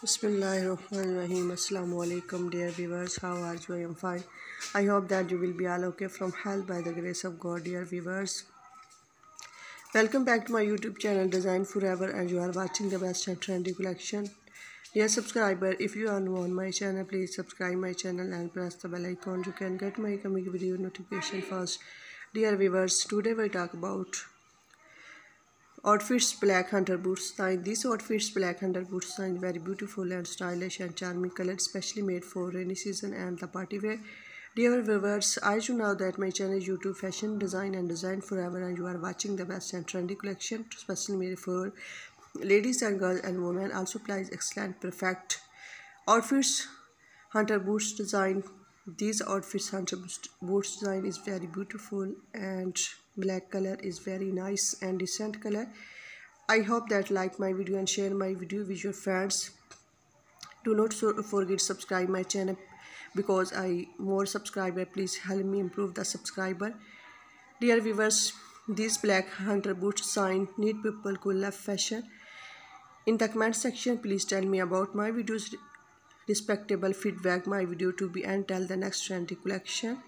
Bismillahirrahmanirrahim. Assalamu alaikum, dear viewers. How are you? I am fine. I hope that you will be all okay from hell by the grace of God, dear viewers. Welcome back to my YouTube channel Design Forever and you are watching the best and trendy collection. Dear subscriber, if you are new on my channel, please subscribe my channel and press the bell icon. You can get my coming video notification first. Dear viewers, today we talk about outfits black hunter boots style these outfits black hunter boots style very beautiful and stylish and charming color specially made for rainy season and the party wear. Dear viewers i you know that my channel is youtube fashion design and design forever and you are watching the best and trendy collection especially made for ladies and girls and women. Also plays excellent perfect outfits hunter boots design. These outfits hunter boots design is very beautiful and black color is very nice and decent color. I hope that like my video and share my video with your friends. Do not forget subscribe my channel because i more subscriber please help me improve the subscriber. Dear viewers this black hunter boot sign need people who love fashion. In the comment section please tell me about my videos respectable feedback my video to be and tell the next trendy collection